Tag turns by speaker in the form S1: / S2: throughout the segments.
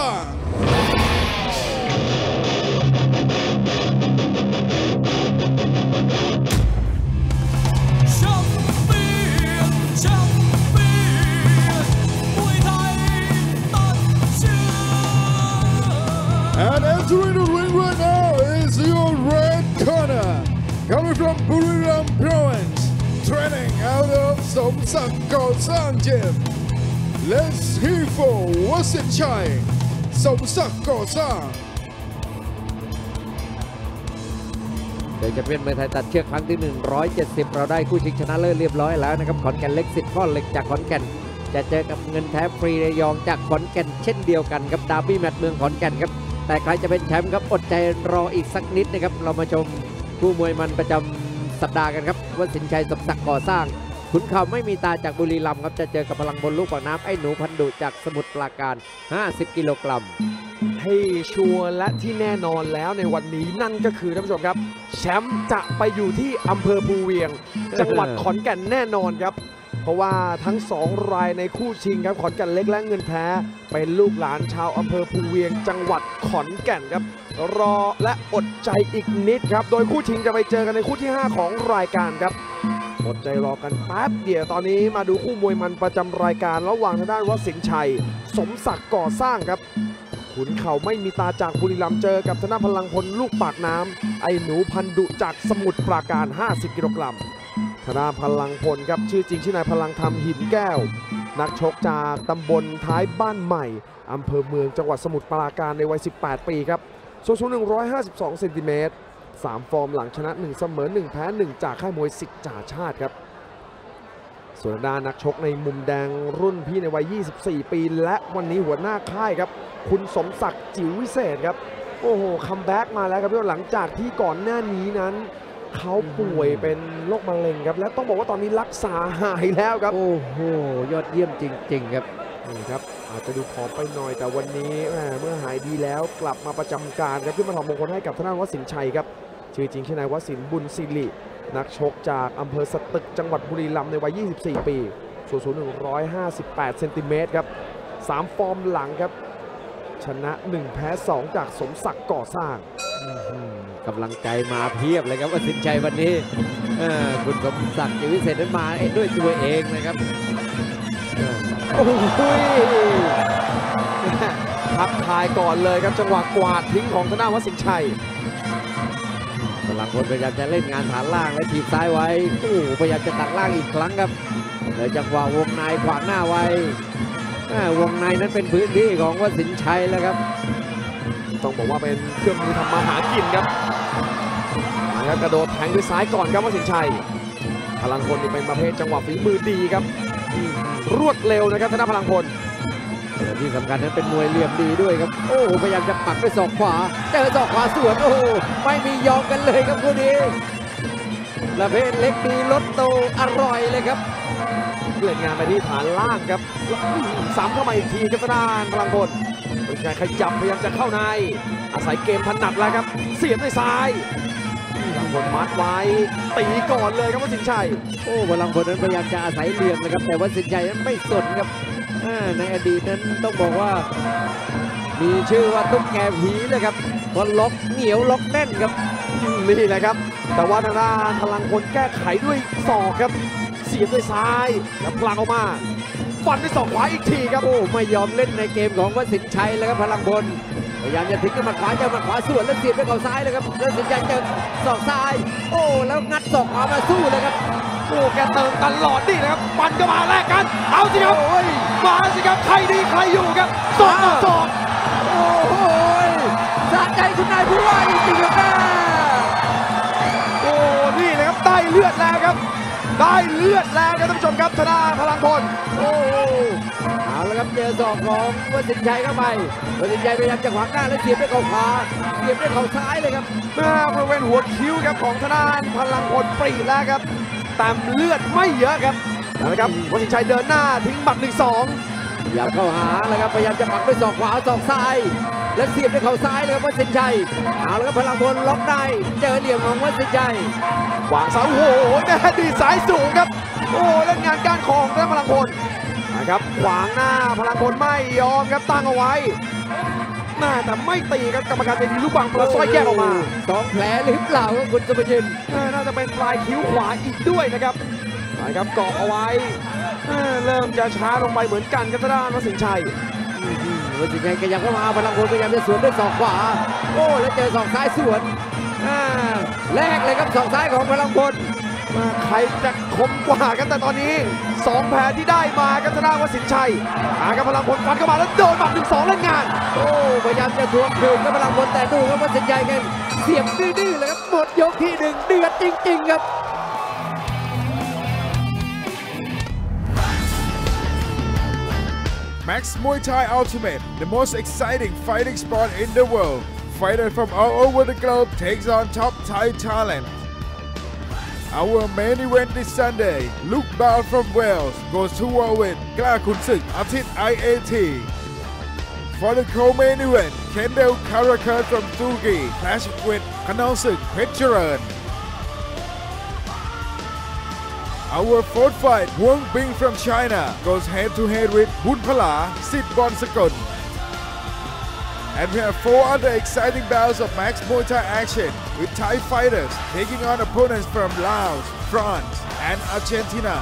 S1: And entering the ring right now is your red corner, coming from Buriram Province, training out of Somsak Gosang Gym. Let's hear for Wasit Chai, Somsak Gosang.
S2: โดยจะเป็นมวยไทยตัดเชือกครั้งที่ 170 เราได้คู่ชิงชนะเลิศเรียบร้อยแล้วนะครับ ขอนแก่นเล็กสิทธิ์ข้อเหล็กจากขอนแก่น จะเจอกับเงินแท้ฟรีระยองจากขอนแก่นเช่นเดียวกันครับดาร์บี้แมตช์เมืองขอนแก่นครับ แต่ใครจะเป็นแชมป์ครับอดใจรออีกสักนิดนะครับ เรามาชมคู่มวยมันประจำสัปดาห์กันครับว่าสินชัยสมศักดิ์ก่อสร้าง ขุนเข่าไม่มีตาจากบุรีรัมย์ครับจะเจอกับพลังบนลูกปากน้ำไอ้หนูพันดุจากสมุทรปราการ 50 กิโลกรัม
S3: ให้ชัวร์และที่แน่นอนแล้วในวันนี้นั่นก็คือท่านผู้ชมครับ แชมป์จะไปอยู่ที่อำเภอภูเวียง จังหวัดขอนแก่นแน่นอนครับ เพราะว่าทั้งสองรายในคู่ชิงครับขอนแก่นเล็กและเงินแท้เป็นลูกหลานชาวอำเภอภูเวียง จังหวัดขอนแก่นครับ รอและอดใจอีกนิดครับ โดยคู่ชิงจะไปเจอกันในคู่ที่ 5 ของรายการครับ อดใจรอกันแป๊บเดียวตอนนี้มาดูคู่มวยมันประจำรายการระหว่างทางด้านวัดสินชัย สมศักดิ์ก่อสร้างครับขุนเข่าไม่มีตาจากบุรีรัมย์เจอกับธนาพลังพลลูกปากน้ำไอ้หนูพันดุจากสมุทรปราการ 50 กิโลกรัมธนาพลังพลครับชื่อจริงชื่อนายพลังธรรมหินแก้ว นักชกจากตำบลท้ายบ้านใหม่อำเภอเมืองจังหวัดสมุทรปราการในวัย 18 ปีครับส่วนสูง 152 เซนติเมตร 3 ฟอร์มหลังชนะ 1 เสมอ 1 แพ้ 1 จากค่ายมวยสิทธิ์จ่าชาติครับ ส่วนด้านนักชกในมุมแดงรุ่นพี่ในวัย 24 ปี และวันนี้หัวหน้าค่ายครับ คุณสมศักดิ์จิ๋ววิเศษครับ โอ้โห comeback มาแล้วครับพี่หลังจากที่ก่อนหน้านี้นั้นเขาป่วยเป็นโรคมะเร็งครับ และต้องบอกว่าตอนนี้รักษาหายแล้วครับ
S2: โอ้โห ยอดเยี่ยมจริง ๆ ครับ
S3: นี่ครับอาจจะดูผอมไปหน่อยแต่วันนี้เมื่อหายดีแล้วกลับมาประจำการครับขึ้นมาถอดมงคลให้กับทางด้านวสินชัยครับชื่อจริงชื่อนายวสินบุญศิรินักชกจากอำเภอสตึกจังหวัดบุรีรัมย์ในวัย 24 ปีส่วนสูง 158 เซนติเมตรครับ 3 ฟอร์มหลังครับ ชนะ 1 แพ้ 2 จากสมศักดิ์ก่อสร้าง
S2: กำลังใจมาเพียบเลยครับวสินชัยวันนี้คุณสมศักดิ์วิเศษนั้นมาเองด้วยตัวเองนะครับ โอ้โห
S3: ทักทายก่อนเลยครับจังหวะกวาดทิ้งของธนาวัสินชัย
S2: พลังพลพยายามจะเล่นงานฐานล่างและถีบซ้ายไว้โอ้พยายามจะตัดล่างอีกครั้งครับแล้วจังหวะวงในขวางหน้าไว้วงในนั้นเป็นพื้นที่ของวัดสินชัยแล้วครับ
S3: ต้องบอกว่าเป็นเครื่องมือทำมาหากินครับนะครับกระโดดแทงด้วยซ้ายก่อนครับวัดสินชัย พลังพลนี่เป็นประเภทจังหวะฝีมือดีครับ รวดเร็วนะครับธนาพลังพล
S2: แต่ที่สำคัญนั้นเป็นมวยเหลี่ยมดีด้วยครับ โอ้โหพยายามจะปักด้วยศอกขวาเจอศอกขวาสวนโอ้โหไม่มียอมกันเลยครับคู่นี้ประเภทเล็กดีรถโตอร่อยเลยครับ
S3: เล่นงานไปที่ฐานล่างครับแล้วซ้ำเข้ามาอีกทีครับทางด้านพลังพลเป็นการขยับพยายามจะเข้าใน อาศัยเกมถนัดแล้วครับ เสียบด้วยซ้าย พลังพลมัดไว้ตีก่อนเลยครับวัดสินชัย
S2: โอ้พลังพลนั้นพยายามจะอาศัยเหลี่ยมนะครับ แต่ว่าสินใจนั้นไม่สนครับอ่าในอดีตนั้นต้องบอกว่า มีชื่อว่าตุ๊กแกผีเลยครับเพอล็อกเหนียวล็อกแน่นครับ
S3: นี่แหละครับ แต่ว่าทางด้านพลังพลแก้ไขด้วยศอกครับ เสียบด้วยซ้ายแล้วพลังออกมาฟันด้วยศอกขวาอีกทีครับ
S2: โอ้ไม่ยอมเล่นในเกมของวัดสินชัยแล้วครับพลังพล พยายามจะทิ้งด้วยหมัดขวาเจอหมัดขวาสวนแล้วเสียบด้วยเข่าซ้ายเลยครับแล้วสินชัยเจอศอกซ้าย โอ้แล้วงัดศอกขวามาสู้เลยครับ
S3: โอ้แกเติมตลอดนี่นะครับฟันก็มาแลกกัน เอาสิครับ
S2: โอ้ย
S3: มาสิครับใครดีใครอยู่ครับศอกต่อศอก
S2: โอ้โหสะใจคุณนายผู้ว่าจริงๆครับแม่
S3: โอ้นี่นะครับได้เลือดแล้วครับ ได้เลือดแล้วครับท่านผู้ชมครับธนาพลังพล
S2: โอ้ โหเอาละครับเจอศอกของวัดสินชัยเข้าไปวัดสินชัยพยายามจะขวางหน้าแล้วเสียบด้วยเข่าขวาเสียบด้วยเข่าซ้ายเลยครับ
S3: หน้าบริเวณหัวคิ้วครับของธนาพลังพลปรีแล้วครับแต่เลือดไม่เยอะครับเอาละครับวัชินชัยเดินหน้าทิ้งหมัดหนึ่งสอง
S2: พยายามเข้าหาแล้วครับพยายามจะปักด้วยศอกขวาศอกซ้าย แล้วเสียบด้วยเข่าซ้ายเลยครับวัดสินชัยเอาละครับพลังพลล็อกได้เจอเหลี่ยมของวัดสินชัย
S3: วางเสาโอ้โหแม่ดีสายสูงครับโอ้เล่นงานก้านคองได้พลังพลนะ ครับขวางหน้าพลังพลไม่ยอมครับตั้งเอาไว้แม่แต่ไม่ตีครับกรรมการใจดีลูกบังปลาสร้อยแยกออกมา
S2: สองแผลหรือเปล่าครับคุณสมจิน
S3: แม่น่าจะเป็นปลายคิ้วขวาอีกด้วยนะครับไปครับเกาะเอาไว้แม่เริ่มจะช้าลงไปเหมือนกันครับทางด้านวัดสินชัย
S2: วัสินชัยขยับเข้ามาพลังพลพยายามจะสวนด้วยศอกขวา โอ้แล้วเจอศอกซ้ายสวนอ่าแลกเลยครับศอกซ้ายของพลังพล
S3: มา ใครจะคมกว่ากันแต่ตอนนี้สองแผลที่ได้มาครับทางด้านวัดสินชัยหากับพลังพลฟันเข้ามาแล้วโดนหมัดหนึ่งสองเล่นงาน
S2: โอ้พยายามจะทวงคืนครับพลังพลแต่ดูครับวัสินชัยกันเสียบดื้อๆเลยครับหมดยกที่หนึ่งเดือดจริง ๆ ครับ
S1: Max Muay Thai Ultimate, the most exciting fighting sport in the world. Fighters from all over the globe takes on top Thai talent. Our main event this Sunday, Luke Ball from Wales goes to war with กล้าขุนศึกอาทิตย์ IAT. For the co-main event, Kendall Karakar from Tugi clash with ขนองศึกเพชรเจริญ Our fourth fight, Wong Bing from China goes head to head with Bun Phala, Sit And we have four other exciting bouts of Max Muay Thai action with Thai fighters taking on opponents from Laos, France, and Argentina.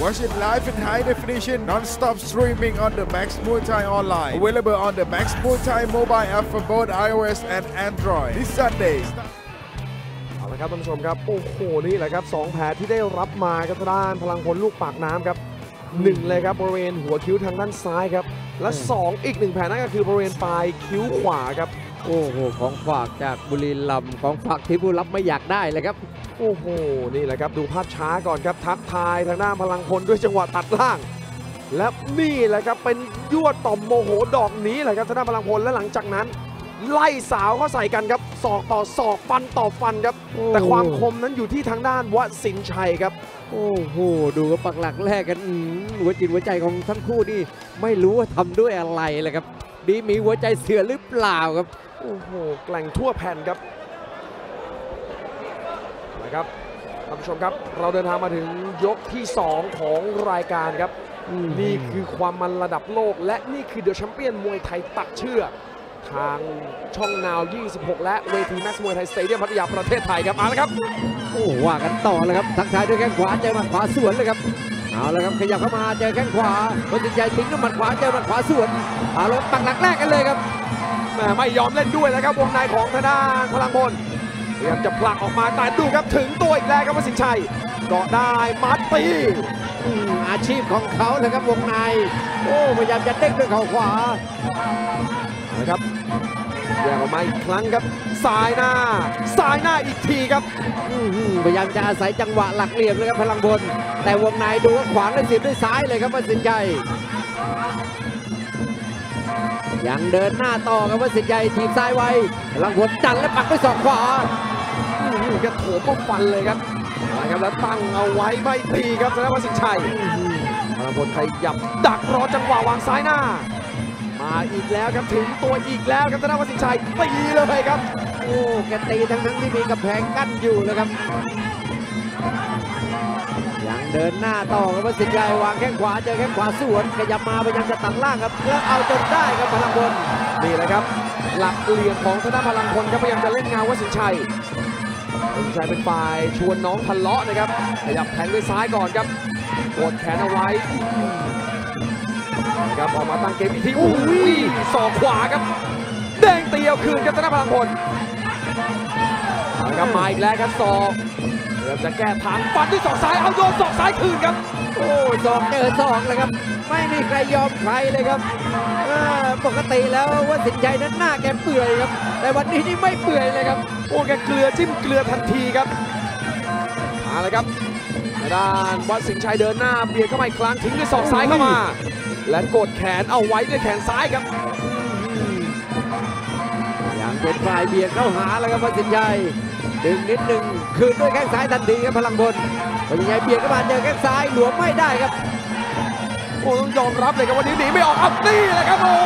S1: Watch it live in high definition, non-stop streaming on the Max Muay Thai online. Available on the Max Muay Thai mobile app for both iOS and Android. This Sunday.
S3: เอาละครับท่านผู้ชมครับโอ้โหนี่แหละครับสองแผลที่ได้รับมาครับทางด้านพลังพลลูกปากน้ำครับ หนึ่งเลยครับบริเวณหัวคิ้วทางด้านซ้ายครับ และสองอีกหนึ่งแผลนั่นก็คือบริเวณปลายคิ้วขวาครับ
S2: โอ้โหของฝากจากบุรีรัมย์ของฝากที่ผู้รับไม่อยากได้เลยครับ
S3: โอ้โหนี่แหละครับดูภาพช้าก่อนครับทักทายทางด้านพลังพลด้วยจังหวะตัดล่าง และนี่แหละครับเป็นยั่วต่อมโมโหดอกนี้แหละครับทางด้านพลังพลและหลังจากนั้น ไล่สาวเข้าใส่กันครับศอกต่อศอกฟันต่อฟันครับ
S2: โอ้
S3: แต่ความคมนั้นอยู่ที่ทางด้านวสินชัยครับ
S2: โอ้โห ดูกับปักหลักแรกกันอืมหัวจิตหัวใจของทั้งคู่นี่ไม่รู้ว่าทำด้วยอะไรเลยครับ ดีมีหัวใจเสือหรือเปล่าครับ
S3: โอ้โหแกล่งทั่วแผ่นครับนะครับท่านผู้ชมครับ เราเดินทางมาถึงยกที่ 2 ของรายการครับ นี่คือความมันระดับโลก และนี่คือเดอะแชมเปี้ยนมวยไทยตัดเชือก ทางช่องนาว 26 และเวทีแม็กซ์มวยไทยสเตเดียมพัทยาประเทศไทยครับเอาละครับ
S2: โอ้ว่ากันต่อเลยครับทักทายด้วยแข้งขวาเจอหมัดขวาสวนเลยครับเอาละครับขยับเข้ามาเจอแข้งขวาวัสินชัยทิ้งด้วยหมัดขวาเจอหมัดขวาสวนเอาละครับปักหลักแรกกันเลยครับ
S3: แหม่ไม่ยอมเล่นด้วยแล้วครับวงในของทางด้านพลังพลพยายามจะผลักออกมาแต่ดูครับถึงตัวอีกแล้วครับวสินชัยเกาะได้มัดตี
S2: อืมอาชีพของเขาเลยครับวงใน โอ้พยายามจะเด้งด้วยเข่าขวา
S3: นะครับแยกออกมาอีกครั้งครับสายหน้าสายหน้าอีกทีครับ
S2: อื้อหือพยายามจะอาศัยจังหวะหลักเหลี่ยมเลยครับพลังบน แต่วงในดูว่าขวางด้วยสิบด้วยซ้ายเลยครับวัดสินชัยยังเดินหน้าต่อครับวัดสินชัยทีบซ้ายไว้พลังบนดันและปักด้วยศอกขวา
S3: อื้อหือแกโถมมาฟันเลยครับนะครับแล้วตั้งเอาไว้ไม่ตีครับธนวัฒน์สินชัยพลังพลขยับดักรอจังหวะวางซ้ายหน้า มาอีกแล้วครับถึงตัวอีกแล้วครับธนวัฒน์สินชัยตีเลยครับ
S2: โอ้แกตีทั้งทั้งๆที่มีกำแพงกั้นอยู่เลยครับยังเดินหน้าต่อครับวัดสินชัยวางแข้งขวาเจอแข้งขวาสวนขยับมาพยายามจะตัดล่างครับ แล้วเอาจนได้ครับพลังบน
S3: นี่แหละครับ หลักเหลี่ยมของธนาพลังพลครับพยายามจะเล่นงานวัดสินชัยวัดสินชัยเป็นฝ่ายชวนน้องทะเลาะนะครับขยับแทงด้วยซ้ายก่อนครับกดแขนเอาไว้นะ ครับออกมาตั้งเกมอีกทีอุ้ยศอกขวาครับเด้งเตียวคืนครับธนาพลังพลเอาละครับมาอีกแล้วครับศอกเริ่มจะแก้ทางฟันด้วยศอกซ้ายเอาโดนศอกซ้ายคืนครับ
S2: โอ้สองเจอสองเลยครับ ไม่มีใครยอมใครเลยครับเออปกติแล้วว่าสินชัยนั้นหน้าแกเปื่อยครับ แต่วันนี้นี่ไม่เปื่อยเลยครับ
S3: โอ้แกเกลือจิ้มเกลือทันทีครับมาเลยครับทางด้านวัดสิงห์ชัยเดินหน้าเบียดเข้ามาอีกครั้งทิ้งด้วยศอกซ้ายเข้ามา และกดแขนเอาไว้ด้วยแขนซ้ายครับ
S2: อย่างเป็นฝ่ายเบียดเข้าหาแล้วครับว่าสินชัยดึงนิดหนึ่งคืนด้วยแข้งซ้ายทันทีครับพลังบนว่าสินชัยเบียดเข้ามาเจอแข้งซ้ายหลวมไม่ได้ครับ
S3: โอ้ต้องยอมรับเลยครับวันนี้หนีไม่ออกอัพนี่แหละครับโอ้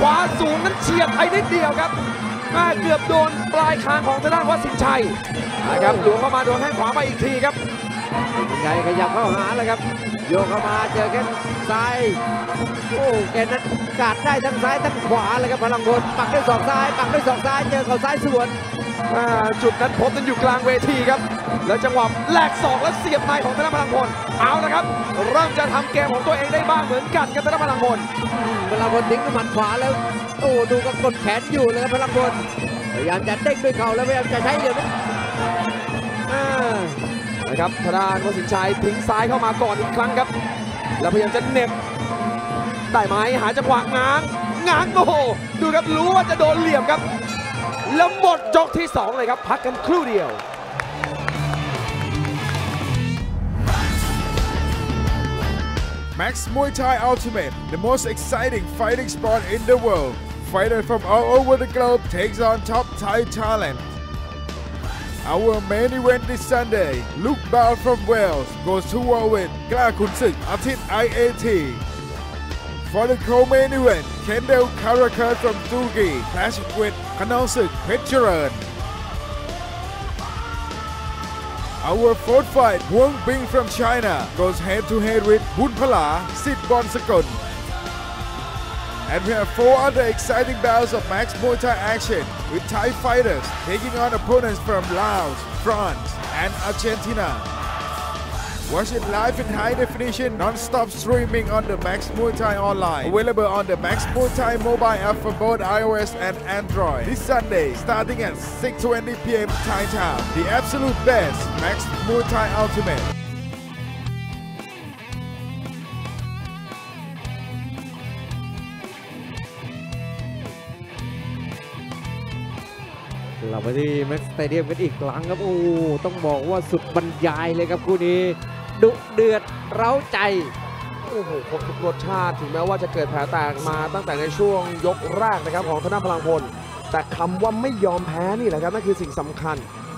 S3: ขวาสูงนั้นเฉียดไปนิดเดียวครับม่เกือบโดนปลายคางของทางด้านวัดสินชัยนะครับหลวมเข้ามาโดนแข้งขวาไปอีกทีครับ
S2: ใหญ่ขยับเข้าหาแล้วครับ โยกเข้ามาเจอแข้งซ้าย โอ้แกนั้นกาดได้ทั้งซ้ายทั้งขวาเลยครับพลังพลปักด้วยศอกซ้าย ปักด้วยศอกซ้ายเจอเข่าซ้ายสวน
S3: อ่าจุดนั้นพบกันอยู่กลางเวทีครับ แล้วจังหวะแลกศอกและเสียบในของธนพลังพลเอาละครับ เริ่มจะทำเกมของตัวเองได้บ้างเหมือนกันครับธนพลังพล
S2: พลังพลทิ้งด้วยหมัดขวาแล้ว โอ้ดูกับกดแขนอยู่เลยครับพลังพลพยายามจะเด้งด้วยเข่าแล้วพยายามจะใช้เหลี่ยมอ่า
S3: นะครับธนานวสินชัยทิ้งซ้ายเข้ามาก่อนอีกครั้งครับ แล้วพยายามจะเน็บได้ไหมหาจังหวะง้างง้างโอ้โหดูครับรู้ว่าจะโดนเหลี่ยมครับ แล้วหมดจกที่ 2 เลยครับ พักกันครู่เดียว
S1: Max Muay Thai Ultimate, the most exciting fighting sport in the world. Fighter from all over the globe takes on top Thai talent. Our main event this Sunday, Luke Ball from Wales goes to war with กล้าขุนศึกอาทิตย์ IAT. For the co-main event, Kendall Karakar from Turkey clashes with ขนองศึกเพชรเจริญ Our fourth fight, Wang Bing from China goes head to head with Bun Pala, and we have four other exciting bouts of Max Muay Thai action with Thai fighters taking on opponents from Laos, France, and Argentina. Watch it live in high definition, non-stop streaming on the Max Muay Thai online. Available on the Max Muay Thai mobile app for both iOS and Android. This Sunday, starting at 6:20 p.m. Thai time. The absolute best Max Muay Thai Ultimate.
S2: เราที่แม็กสเตเดียมกันอีกครั้งครับ โอ้ต้องบอกว่าสุดบรรยายเลยครับคู่นี้ ดุเดือดเร้าใจ
S3: โอ้โหครบทุกรสชาติถึงแม้ว่าจะเกิดแผลแตกมาตั้งแต่ในช่วงยกแรกนะครับของธนาพลังพล แต่คำว่าไม่ยอมแพ้นี่แหละครับนั่นคือสิ่งสำคัญ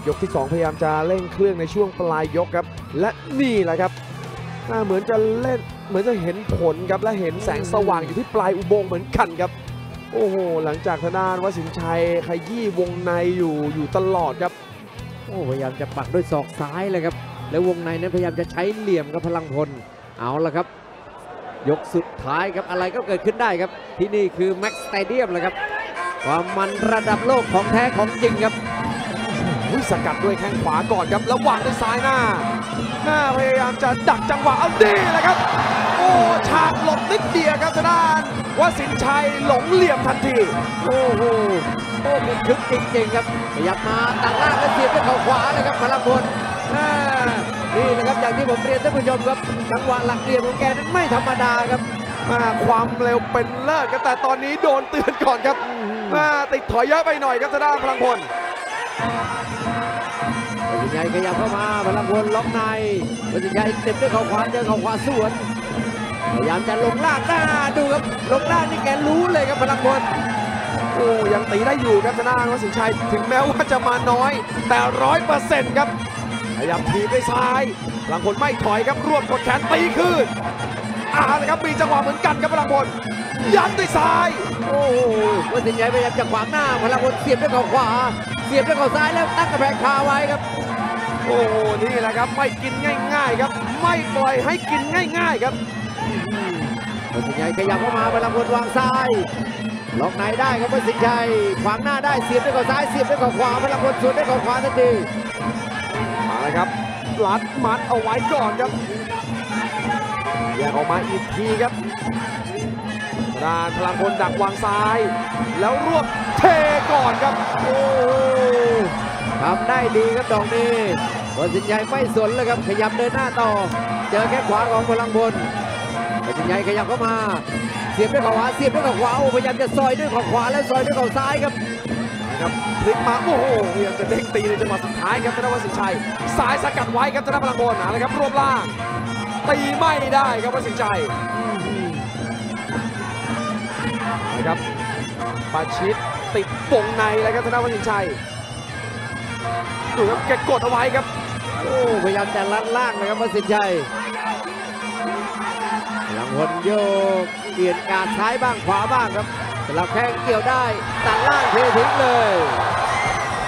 S3: ยกที่ 2 พยายามจะเร่งเครื่องในช่วงปลายยกครับ และนี่แหละครับเหมือนจะเล่นเหมือนจะเห็นผลครับและเห็นแสงสว่างอยู่ที่ปลายอุโมงค์เหมือนกันครับ โอ้โห หลังจากทางด้านวสินชัยขยี้วงในอยู่อยู่ตลอดครับ
S2: โอ้พยายามจะปักด้วยศอกซ้ายเลยครับ แล้ววงในนั้นพยายามจะใช้เหลี่ยมกับพลังพล เอาละครับ ยกสุดท้ายครับอะไรก็เกิดขึ้นได้ครับ ที่นี่คือแม็กสเตเดียมเลยครับ ความมันระดับโลกของแท้ของจริงครับ
S3: อุ้ยสกัดด้วยแข้งขวาก่อนครับ แล้ววางด้วยซ้ายหน้า หน้าพยายามจะดักจังหวะเอาดีเลยครับ โอ้ฉากหลบนิด เดียวครับทางด้านวสินชัยหลงเหลี่ยมทันที
S2: โอ้โหโอ้เป็นคึกจริงๆครับขยับมาตัดล่างแล้วเสียบด้วยเข่าขวาเลยครับพลังพลอ่านี่นะครับอย่างที่ผมเรียนท่านผู้ชมครับจังหวะหลักเหลี่ยมของแกนั้นไม่ธรรมดาครับ
S3: มาความเร็วเป็นเลิศครับแต่ตอนนี้โดนเตือนก่อนครับมาติดถอยเยอะไปหน่อยครับทางด้านพลังพล
S2: วัสินชัยขยับเข้ามาพลังพลล็อกในวัสินชัยเต็มด้วยเข่าขวาเจอเข่าขวาสวน พยายามจะลงล่างหน้าดูครับลงล่างนี่แกรู้เลยครับพลังพล
S3: โอ้ยังตีได้อยู่ครับทางด้านวสินชัยถึงแม้ว่าจะมาน้อย แต่ร้อยเปอร์เซ็นต์ครับพยายามทีบด้วยซ้ายพลังพลไม่ถอยครับรวบกดแขนตีคืนอ่าเลยครับมีจังหวะเหมือนกันครับพลังพลยัดด้วยซ้าย
S2: โอ้โหวัสินชัยพยายามจะขวางหน้าพลังพลเสียบด้วยเข่าขวา เสียบด้วยเข่าซ้ายแล้วตั้งกระแพงคาไว้ครับ
S3: โอ้โหนี่แหละครับไม่กินง่าย ๆ ครับ ไม่ปล่อยให้กินง่าย ๆ ครับ
S2: วัสินชัยขยับเข้ามาพลังพลวางซ้ายล็อกในได้ครับวัสินชัยขวางหน้าได้เสียบด้วยเข่าซ้ายเสียบด้วยเข่าขวาพลังพลสวนด้วยเข่าขวาทันที
S3: มาเลยครับรัดมัดเอาไว้ก่อนครับแยกออกมาอีกทีครับด้านพลังพลดักวางซ้าย แล้วรวบเทก่อนครับ
S2: โอ้โหทำได้ดีครับดอกนี้วัสินชัยไม่สนเลยครับขยับเดินหน้าต่อ เจอแค่ขวาของพลังพล วัสินชัยขยับเข้ามา เสียบด้วยเข่าขวาเสียบด้วยเข่าขวาโอ้พยายามจะซอยด้วยเข่าขวาและซอยด้วยเข่าซ้ายครับ
S3: ครับพลิกมาโอ้โหพยายามจะเด้งตีในจังหวะสุดท้ายครับธนวัฒน์สินชัยซ้ายสกัดไว้ครับธนพลังพลเอาละครับรวบล่างตีไม่ได้ครับวัฒน์สินชัยเอาละครับปาชิดติดวงในเลยครับธนวัฒน์สินชัยดูครับแกกดเอาไว้ครับ
S2: โอ้พยายามจะลัดล่างนะครับวัสินชัยพ ลังพลโยกเปลี่ยนการซ้ายบ้างขวาบ้างครับสลับแข้งเกี่ยวได้ตัดล่างเททิ้งเลย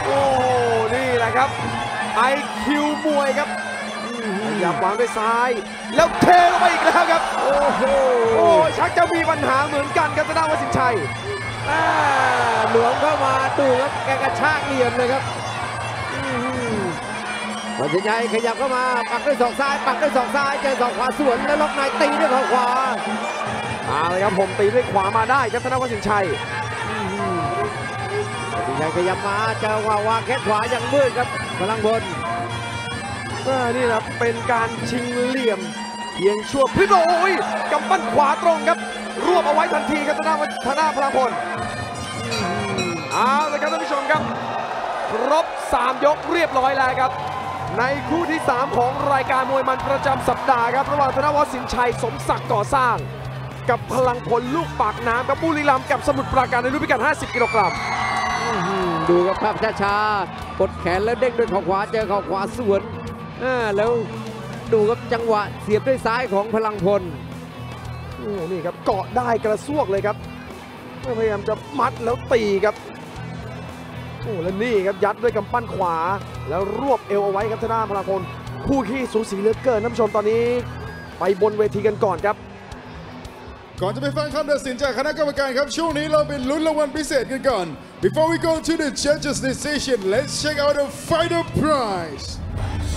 S3: โอ้นี่แหละครับไอคิวมวยครับ
S2: พย
S3: ยับวางด้วยซ้าย แล้วเทลงไปอีกแล้วครับ
S2: โอ้โห
S3: โอ้ชักจะมีปัญหาเหมือนกันครับทางด้าวสินชัย
S2: อ่าหลวมเข้ามาดูครับแกกระชากเหลี่ยมเลยครับ วัชชัยขยับเข้ามาปักด้วยศอกซ้าย ปักด้วยศอกซ้ายเจอศอกขวาสวนแล้วล็อกในตีด้วยเข่าขวา
S3: เอาเลยครับผมตีด้วยขวามาได้ครับธนวัฒน์สินชัย
S2: วัชชัยขยับมาเจอว่าวางแข้งขวาอย่างมืดครับพลังบน
S3: อ่านี่นะครับเป็นการชิงเหลี่ยมเพียงชั่วพริบโอ้ยกำปั้นขวาตรงครับรวบเอาไว้ทันทีครับธนาธนาพลังพลอื้อหือเอาเลยครับท่านผู้ชมครับ ครบ 3 ยกเรียบร้อยแล้วครับ ในคู่ที่ 3 ของรายการมวยมันประจำสัปดาห์ครับ ระหว่างธนวัฒน์สินชัยสมศักดิ์ก่อสร้าง กับพลังพลลูกปากน้ำกับบุรีรัมย์กับสมุทรปราการในรุ่นพิกัด 50 กิโลกรัม
S2: อื้อหือดูครับภาพช้าๆกดแขนแล้วเด้งด้วยเข่าขวาเจอเข่าขวาสวนอ่าแล้วดูครับจังหวะเสียบด้วยซ้ายของพลังพล
S3: โอ้โหนี่ครับเกาะได้กระซวกเลยครับพยายามจะมัดแล้วตีครับ โอ้แล้วนี่ครับยัดด้วยกำปั้นขวา แล้วรวบเอวเอาไว้ครับทางด้านพลังพลคู่ขี้สูสีเหลือเกินท่านผู้ชมตอนนี้ ไปบนเวทีกันก่อนครับ
S1: ก่อนจะไปฟังคำตัดสินจากคณะกรรมการครับ ช่วงนี้เราเป็นลุ้นรางวัลพิเศษกันก่อน Before we go to the judges decision let's check out the fighter prize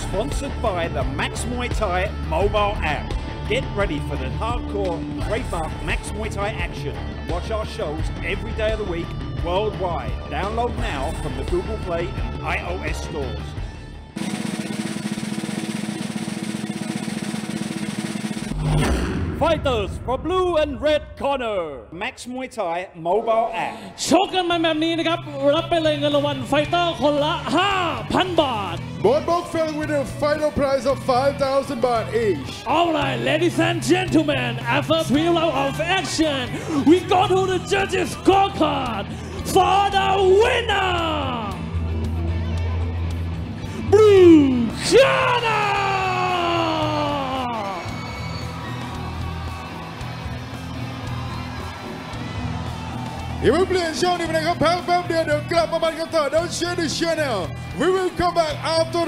S4: Sponsored by the Max Muay Thai mobile app. Get ready for the hardcore trademark Max Muay Thai action. Watch our shows every day of the week worldwide. Download now from the Google Play and iOS stores. Fighters for blue and red corner. Max Muay Thai mobile app.
S5: ชกกันมาแบบนี้นะครับ รับไปเลยเงินรางวัลไฟเตอร์คนละ 5,000 บาท
S1: Both both fell with a final prize of 5,000 baht each
S5: Alright, ladies and gentlemen, after three rounds of action, we go to the judges' scorecard for the winner! Blue
S1: If will play a show even a pound pound there, the club of my daughter, don't share the channel. We will come back after